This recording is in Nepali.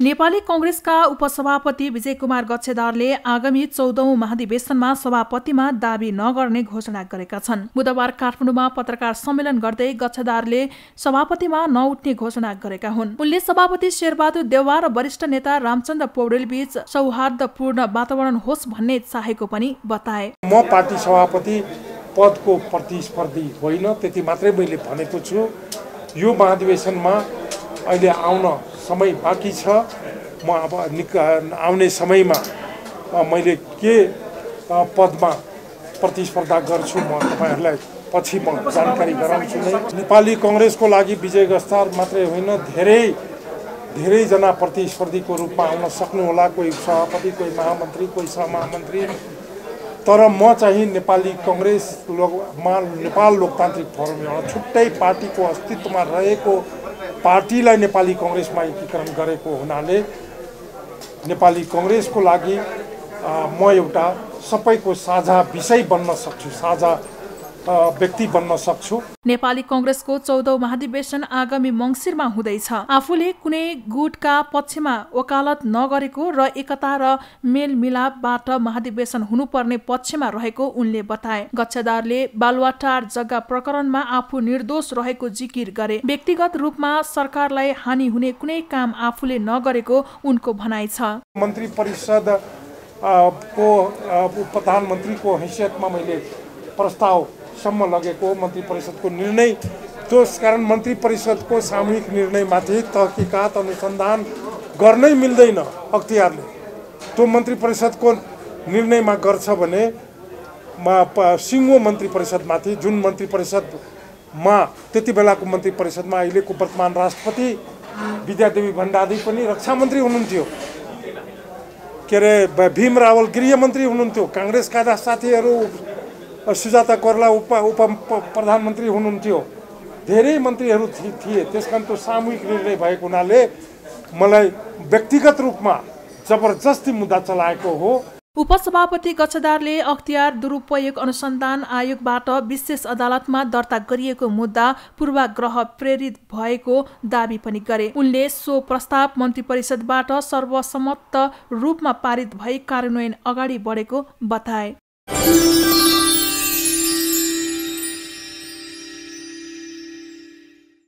नेपाली कंग्रेसका उपसभापति विजय कुमार गच्छेदारले आगामी चौधौं महाधिवेशनमा सभापतिमा दावी नगर्ने घोषणा गरेका छन्। बुधबार काठमाडौँमा पत्रकार सम्मेलन गर्दै गच्छेदारले सभापतिमा नउठ्ने घोषणा गरेका हुन्। उनले सभापति शेरबहादुर देउवा र वरिष्ठ नेता रामचन्द्र पौडेल बीच सौहार्दपूर्ण वातावरण होस् भन्ने चाहेको पनि बताए। म पार्टी सभापति पदको प्रतिस्पर्धी होइन त्यति मात्रै मैले भनेको छु। यो महाधिवेशनमा अहिले आउन समय बाँकी छ म अब निक आउने समयमा मैले के पदमा प्रतिस्पर्धा गर्छु म तपाईँहरूलाई पछि म जानकारी गराउँछु नै। नेपाली कङ्ग्रेसको लागि विजय गस्तार मात्रै होइन धेरै धेरैजना प्रतिस्पर्धीको रूपमा आउन सक्नुहोला कोही सभापति कोही महामन्त्री कोही सहमहामन्त्री तर म चाहिँ नेपाली कङ्ग्रेसमा नेपाल लोकतान्त्रिक फोरम एउटा छुट्टै पार्टीको अस्तित्वमा रहेको पार्टीलाई नेपाली कङ्ग्रेसमा एकीकरण गरेको हुनाले नेपाली कङ्ग्रेसको लागि म एउटा सबैको साझा विषय बन्न सक्छु साझा व्यक्ति बन्न सक्छु। नेपाली कङ्ग्रेसको चौधौं महाधिवेशन आगामी मङ्सिरमा हुँदैछ। आफूले कुनै गुटका पक्षमा वकालत नगरेको र एकता र मेलमिलापबाट महाधिवेशन हुनुपर्ने पक्षमा रहेको उनले बताए। गच्छदारले बालुवाटार जग्गा प्रकरणमा आफू निर्दोष रहेको जिकिर गरे। व्यक्तिगत रूपमा सरकारलाई हानि हुने कुनै काम आफूले नगरेको उनको भनाइ छ। मन्त्री परिषद को प्रधानमन्त्रीको हैसियतमा मैले प्रस्ताव सम्म लगेको मन्त्री परिषदको निर्णय। त्यस कारण मन्त्री परिषदको सामूहिक निर्णयमाथि तहकिकात अनुसन्धान गर्नै मिल्दैन अख्तियारले। त्यो मन्त्री परिषदको निर्णयमा गर्छ भने सिङ्गो मन्त्री परिषदमाथि जुन मन्त्री परिषदमा त्यति बेलाको मन्त्री परिषदमा अहिलेको वर्तमान राष्ट्रपति विद्यादेवी भण्डारी पनि रक्षा मन्त्री हुनुहुन्थ्यो। के अरे भीम रावल गृहमन्त्री हुनुहुन्थ्यो। काङ्ग्रेसका साथीहरू सुजाता कोर्ला उप उप प्रधानमन्त्री हुनुहुन्थ्यो। धेरै मन्त्रीहरू थिए। त्यस कारण त्यो सामूहिक निर्णय भएको हुनाले मलाई व्यक्तिगत रूपमा जबरजस्ती मुद्दा चलाएको हो। उपसभापति गच्छदारले अख्तियार दुरुपयोग अनुसन्धान आयोगबाट विशेष अदालतमा दर्ता गरिएको मुद्दा पूर्वाग्रह प्रेरित भएको दावी पनि गरे। उनले सो प्रस्ताव मन्त्री परिषदबाट सर्वसम्मत रूपमा पारित भई कार्यान्वयन अगाडि बढेको बताए।